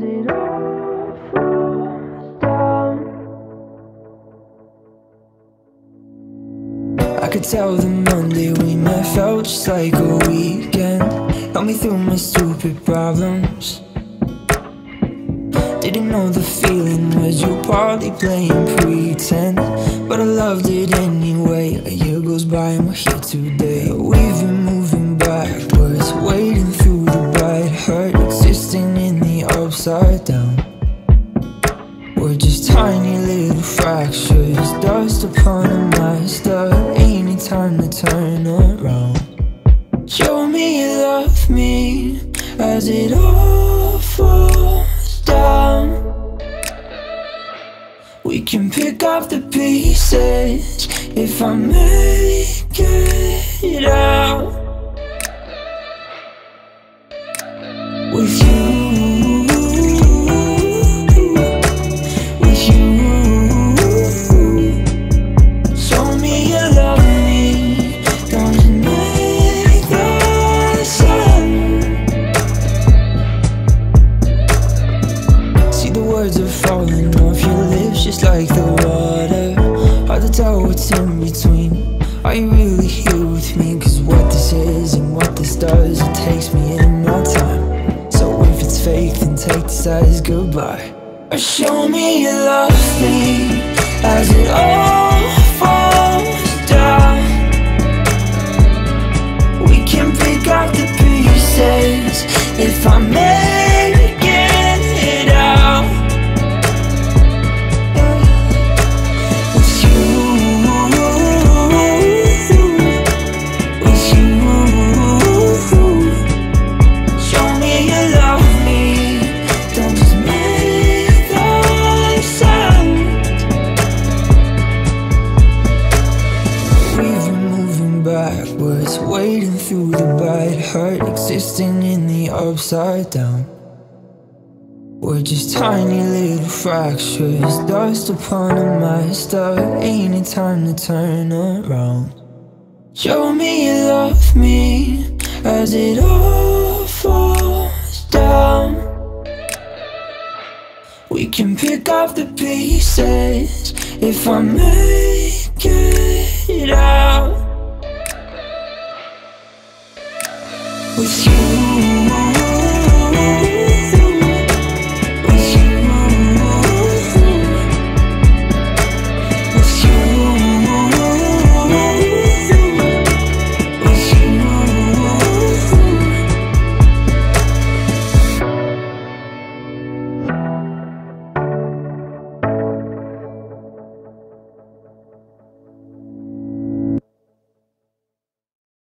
I could tell the Monday we met felt just like a weekend. Help me through my stupid problems. Didn't know the feeling was you partly playing pretend But I loved it anyway A year goes by and we're here today Existing in the upside down. We're just tiny little fractures Dust upon a master Ain't it time to turn around? Show me you love me As it all falls down. We can pick up the pieces If I make it falling off your lips just like the water. Hard to tell what's in between. Are you really here with me? Cause what this is and what this does It takes me in my time. So if it's fake then take this as goodbye. Or show me you love me. As it all falls down We can pick up the pieces. If I make backwards, wading through the bad hurt, existing in the upside down. We're just tiny little fractures, dust upon a master. Ain't it time to turn around? Show me you love me as it all falls down. We can pick up the pieces if I make it with you.